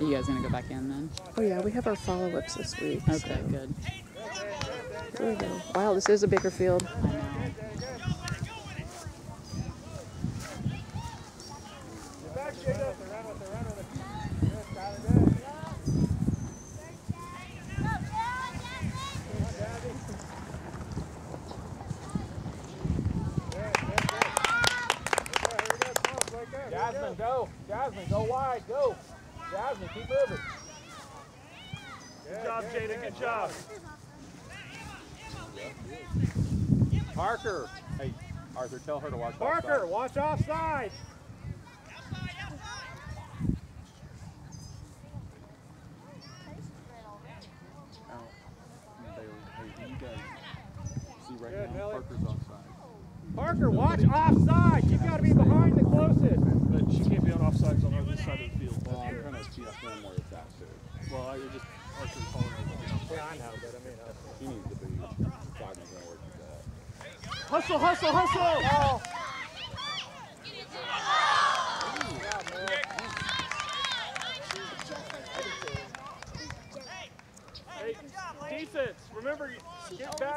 you guys gonna go back in then? Oh yeah, we have our follow-ups this week. Okay, so good. There we go. Wow, this is a bigger field. I know. Jasmine, go. Jasmine, go wide. Go. Jasmine, keep moving. Good job, Jada. Good job. Parker. Hey, Arthur, tell her to watch Parker, offside. watch offside. Hey, you guys see right Good, now, Millie. Parker's offside. Parker, watch offside. You've got to be behind the closest. But she can't be on offsides on this side of the field. Well, I'm trying to see them where it's at, too. Well, I just Arthur calling her. Yeah, I know, but I mean, uh, he needs to be cognizant of where she's at. Hustle, hustle, hustle. Hey, defense. Remember, get back.